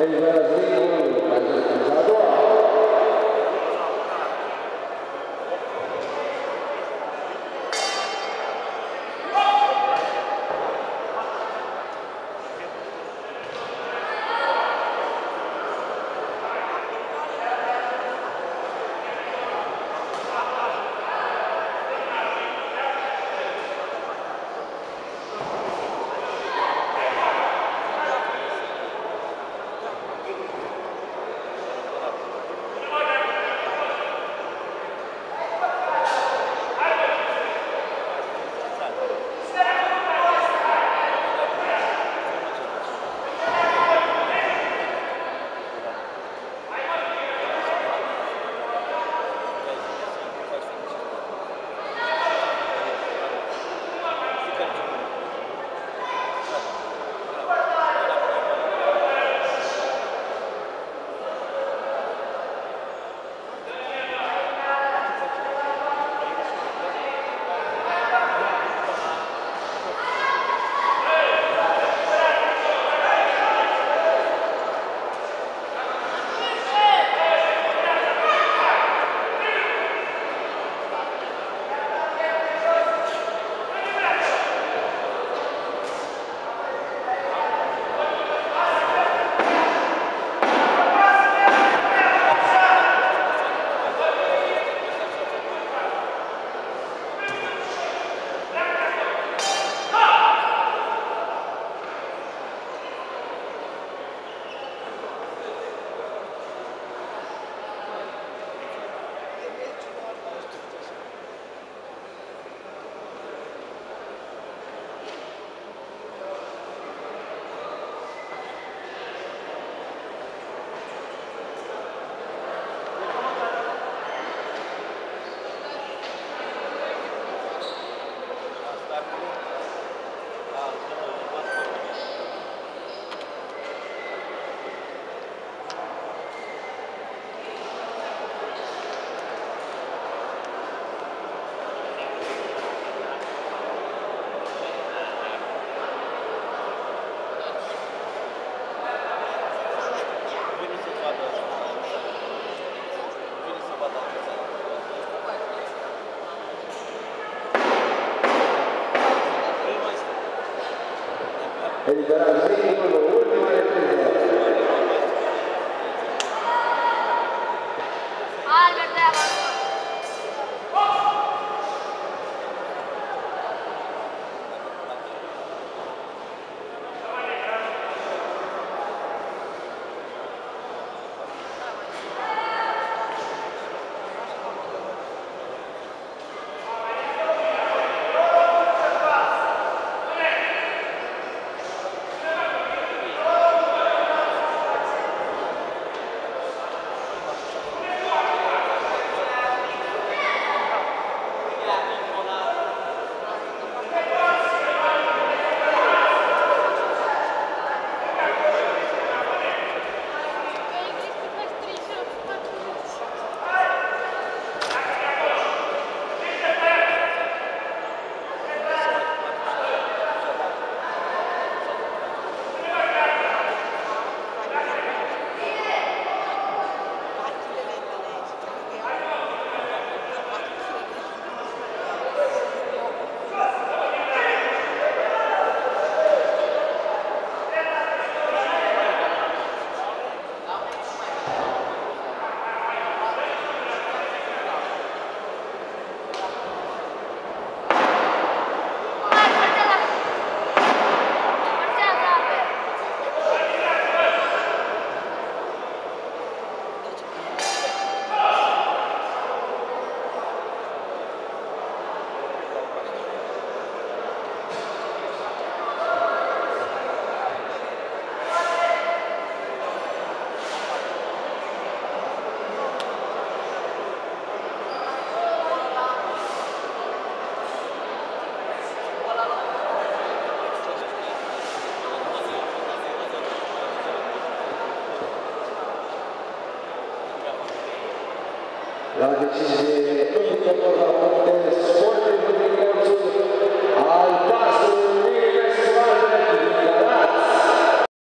El Brasil, mais organizador. El Brasil, lo último La decisione, tutto con la Esporte di Corso al passo